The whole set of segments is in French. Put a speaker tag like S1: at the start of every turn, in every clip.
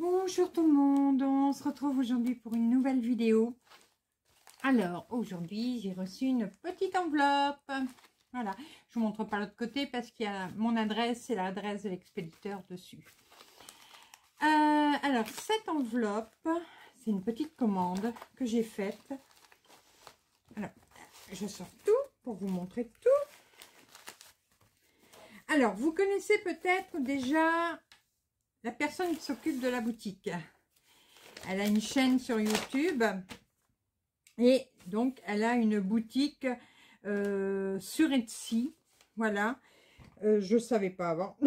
S1: Bonjour tout le monde, on se retrouve aujourd'hui pour une nouvelle vidéo. Alors, aujourd'hui, j'ai reçu une petite enveloppe. Voilà, je vous montre pas l'autre côté parce qu'il y a mon adresse et l'adresse de l'expéditeur dessus. Euh, alors, cette enveloppe, c'est une petite commande que j'ai faite. Alors, je sors tout pour vous montrer tout. Alors, vous connaissez peut-être déjà la personne qui s'occupe de la boutique. Elle a une chaîne sur YouTube et donc elle a une boutique euh, sur Etsy. Voilà. Euh, je ne savais pas avant.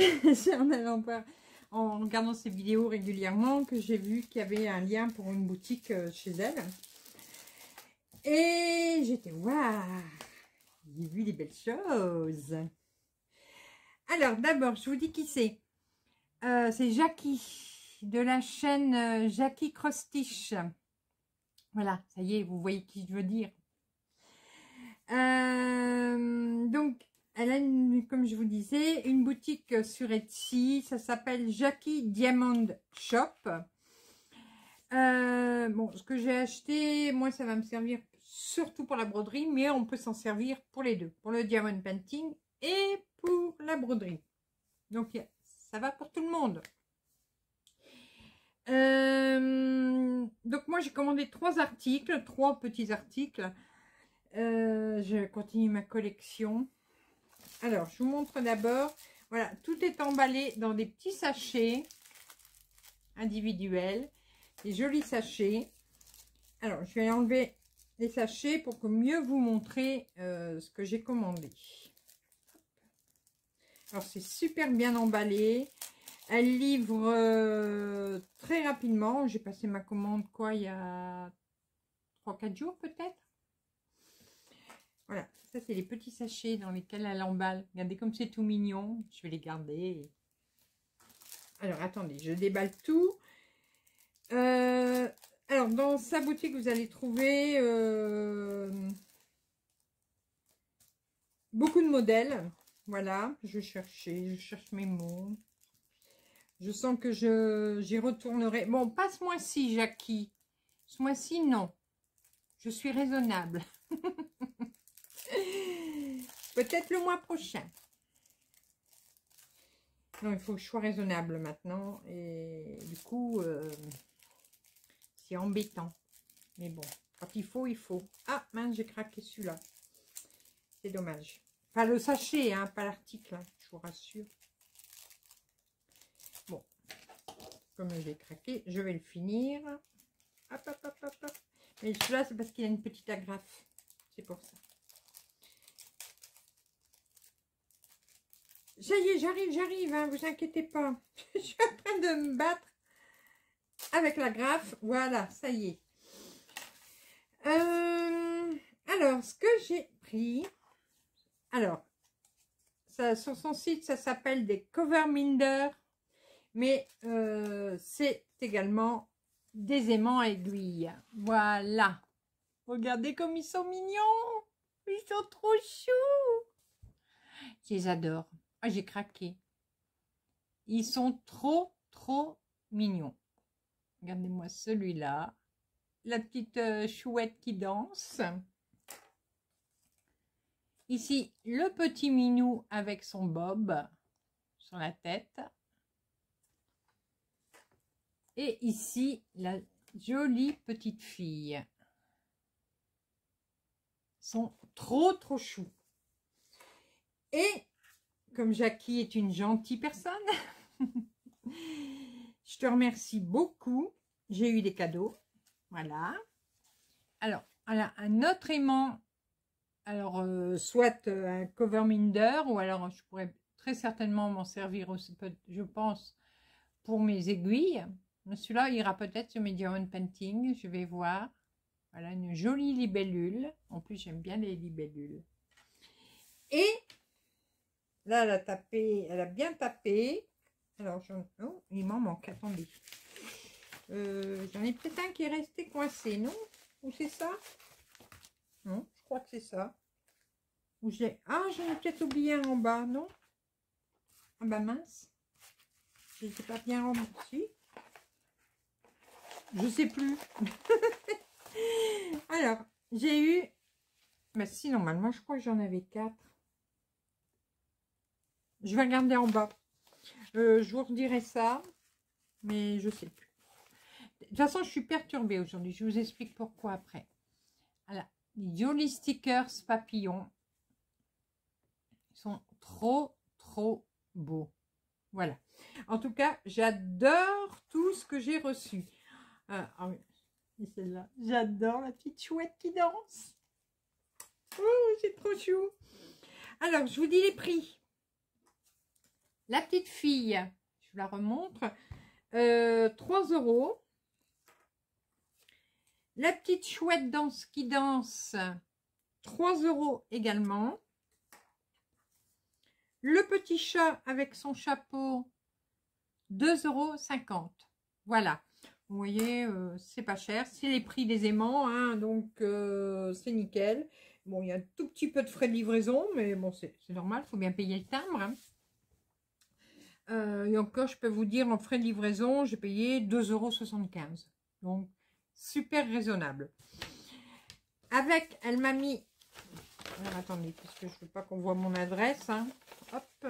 S1: En en regardant ses vidéos régulièrement que j'ai vu qu'il y avait un lien pour une boutique euh, chez elle. Et j'étais, waouh, j'ai vu des belles choses. Alors, d'abord, je vous dis qui c'est. Euh, c'est Jackie, de la chaîne euh, Jackie Crostiche. Voilà, ça y est, vous voyez qui je veux dire. Euh, donc, elle a, comme je vous disais, une boutique sur Etsy. Ça s'appelle Jackie Diamond Shop. bon, ce que j'ai acheté, moi, ça va me servir surtout pour la broderie, mais on peut s'en servir pour les deux. Pour le diamond painting et pour la broderie. Donc, ça va pour tout le monde. Euh, donc, moi, j'ai commandé trois articles, trois petits articles. Euh, je continue ma collection. Alors, je vous montre d'abord. Voilà, tout est emballé dans des petits sachets individuels. Des jolis sachets. Alors, je vais enlever les sachets pour que mieux vous montrer euh, ce que j'ai commandé. Alors, c'est super bien emballé. Elle livre euh, très rapidement. J'ai passé ma commande, quoi, il y a 3-4 jours peut-être. Voilà, ça c'est les petits sachets dans lesquels elle emballe. Regardez comme c'est tout mignon. Je vais les garder. Alors, attendez, je déballe tout. Euh, alors, dans sa boutique, vous allez trouver euh, beaucoup de modèles. Voilà, je cherchais, je cherche mes mots. Je sens que j'y retournerai. Bon, pas ce mois-ci, Jackie. Ce mois-ci, non. Je suis raisonnable. Peut-être le mois prochain. Non, il faut que je sois raisonnable maintenant. Et du coup, euh, c'est embêtant. Mais bon, quand il faut, il faut. Ah, mince, j'ai craqué celui-là. C'est dommage. Pas le sachet, hein, pas l'article, hein, je vous rassure. Bon, comme j'ai craqué, je vais le finir. Mais celui-là, c'est parce qu'il y a une petite agrafe. C'est pour ça. Ça y est, j'arrive, j'arrive, hein, vous inquiétez pas. je suis en train de me battre avec la grafe. Voilà, ça y est. Euh, alors, ce que j'ai pris, sur son site, ça s'appelle des cover minder, mais euh, c'est également des aimants aiguilles. Voilà. Regardez comme ils sont mignons. Ils sont trop choux. Je les adore. Ah, j'ai craqué. Ils sont trop, trop mignons. Regardez-moi celui-là. La petite euh, chouette qui danse. Ici, le petit minou avec son bob sur la tête. Et ici, la jolie petite fille. sont trop, trop choux. Et, comme Jackie est une gentille personne, je te remercie beaucoup. J'ai eu des cadeaux. Voilà. Alors, voilà, un autre aimant alors, euh, soit euh, un cover minder, ou alors je pourrais très certainement m'en servir aussi, je pense, pour mes aiguilles. Celui-là ira peut-être sur mes diamond painting, je vais voir. Voilà, une jolie libellule. En plus, j'aime bien les libellules. Et là, elle a tapé, elle a bien tapé. Alors, oh, il m'en manque, attendez. Euh, j'en ai peut-être un qui est resté coincé, non? Ou c'est ça? Non, je crois que c'est ça. J'ai... Ah, j'en ai peut-être oublié un en bas, non? Ah bah mince. Je n'étais pas bien remboursé. Je sais plus. Alors, j'ai eu... bah, si, normalement, je crois que j'en avais quatre. Je vais regarder en bas. Euh, je vous redirai ça, mais je sais plus. De toute façon, je suis perturbée aujourd'hui. Je vous explique pourquoi après. Voilà, Jolly Stickers papillons. Sont trop, trop beaux. Voilà. En tout cas, j'adore tout ce que j'ai reçu. Ah, ah oui, celle-là. J'adore la petite chouette qui danse. Oh, c'est trop chou. Alors, je vous dis les prix. La petite fille, je vous la remontre, euh, 3 euros. La petite chouette danse qui danse, 3 euros également. Le petit chat avec son chapeau, 2,50 euros. Voilà. Vous voyez, euh, c'est pas cher. C'est les prix des aimants, hein, donc euh, c'est nickel. Bon, il y a un tout petit peu de frais de livraison, mais bon, c'est normal, il faut bien payer le timbre. Hein. Euh, et encore, je peux vous dire, en frais de livraison, j'ai payé 2,75 euros. Donc, super raisonnable. Avec, elle m'a mis... Attendez, puisque je ne veux pas qu'on voit mon adresse. Hein. Hop.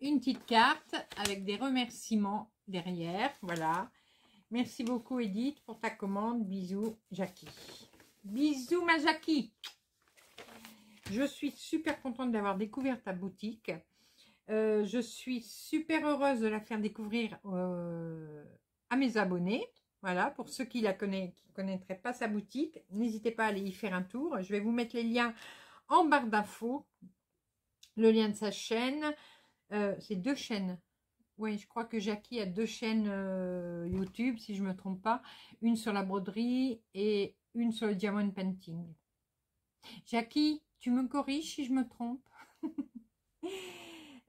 S1: une petite carte avec des remerciements derrière. Voilà. Merci beaucoup, Edith, pour ta commande. Bisous, Jackie. Bisous, ma Jackie. Je suis super contente d'avoir découvert ta boutique. Euh, je suis super heureuse de la faire découvrir euh, à mes abonnés. Voilà, pour ceux qui la connaîtraient pas sa boutique, n'hésitez pas à aller y faire un tour. Je vais vous mettre les liens en barre d'infos. Le lien de sa chaîne. Euh, c'est deux chaînes. Oui, je crois que Jackie a deux chaînes YouTube, si je ne me trompe pas. Une sur la broderie et une sur le diamond painting. Jackie, tu me corriges si je me trompe?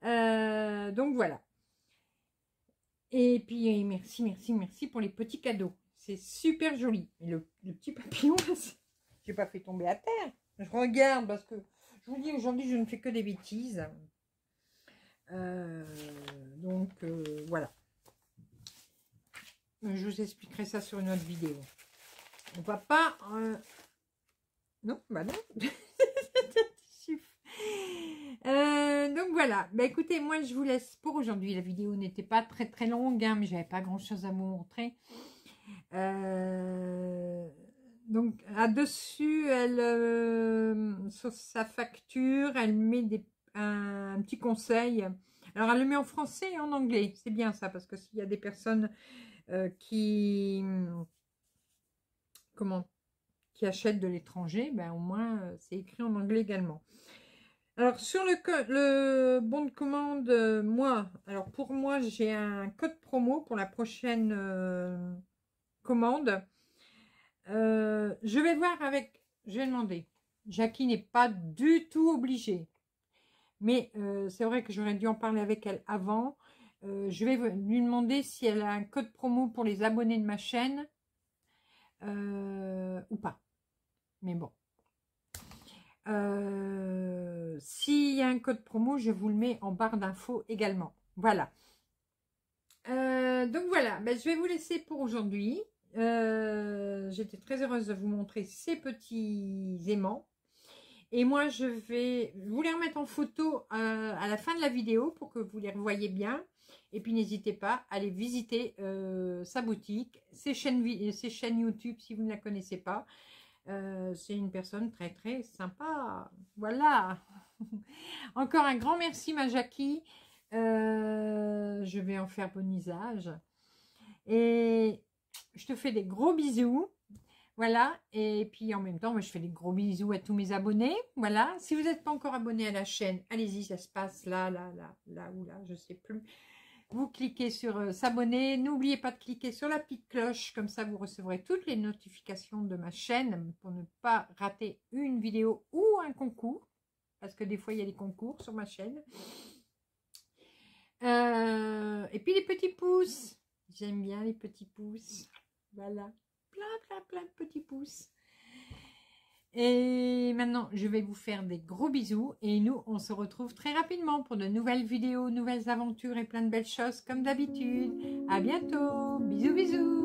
S1: Euh, donc voilà. Et puis merci, merci, merci pour les petits cadeaux. C'est super joli. le, petit papillon, j'ai pas fait tomber à terre. Je regarde parce que je vous dis aujourd'hui je ne fais que des bêtises. Euh, donc euh, voilà. Je vous expliquerai ça sur une autre vidéo. On va pas... Non, bah non. Euh, voilà, bah écoutez, moi je vous laisse pour aujourd'hui. La vidéo n'était pas très très longue, hein, mais j'avais pas grand chose à vous montrer. Euh, donc là-dessus, elle euh, sur sa facture, elle met des, un, petit conseil. Alors elle le met en français et en anglais, c'est bien ça, parce que s'il y a des personnes qui comment qui achètent de l'étranger, ben au moins c'est écrit en anglais également. Alors, sur le, le bon de commande, euh, moi, alors pour moi, j'ai un code promo pour la prochaine euh, commande. Euh, je vais voir avec, je vais demander. Jackie n'est pas du tout obligée. Mais c'est vrai que j'aurais dû en parler avec elle avant. je vais lui demander si elle a un code promo pour les abonnés de ma chaîne ou pas. Mais bon, euh, s'il y a un code promo, je vous le mets en barre d'infos également. Voilà. Euh, donc voilà, ben, je vais vous laisser pour aujourd'hui. Euh, j'étais très heureuse de vous montrer ces petits aimants. Et moi, je vais vous les remettre en photo à la fin de la vidéo pour que vous les revoyez bien. Et puis, n'hésitez pas à aller visiter sa boutique, ses chaînes, ses chaînes YouTube si vous ne la connaissez pas. Euh, c'est une personne très très sympa. Voilà. Encore un grand merci ma Jackie. Euh, je vais en faire bon usage. Et je te fais des gros bisous. Voilà. Et puis en même temps, je fais des gros bisous à tous mes abonnés. Voilà. Si vous n'êtes pas encore abonné à la chaîne, allez-y, ça se passe là, là, là, là ou là, je sais plus vous cliquez sur euh, s'abonner. N'oubliez pas de cliquer sur la petite cloche, comme ça vous recevrez toutes les notifications de ma chaîne pour ne pas rater une vidéo ou un concours. Parce que des fois, il y a des concours sur ma chaîne. Euh, et puis les petits pouces. J'aime bien les petits pouces. Voilà. Plein, plein, plein de petits pouces. Et maintenant, je vais vous faire des gros bisous et nous, on se retrouve très rapidement pour de nouvelles vidéos, nouvelles aventures et plein de belles choses comme d'habitude. À bientôt. Bisous, bisous.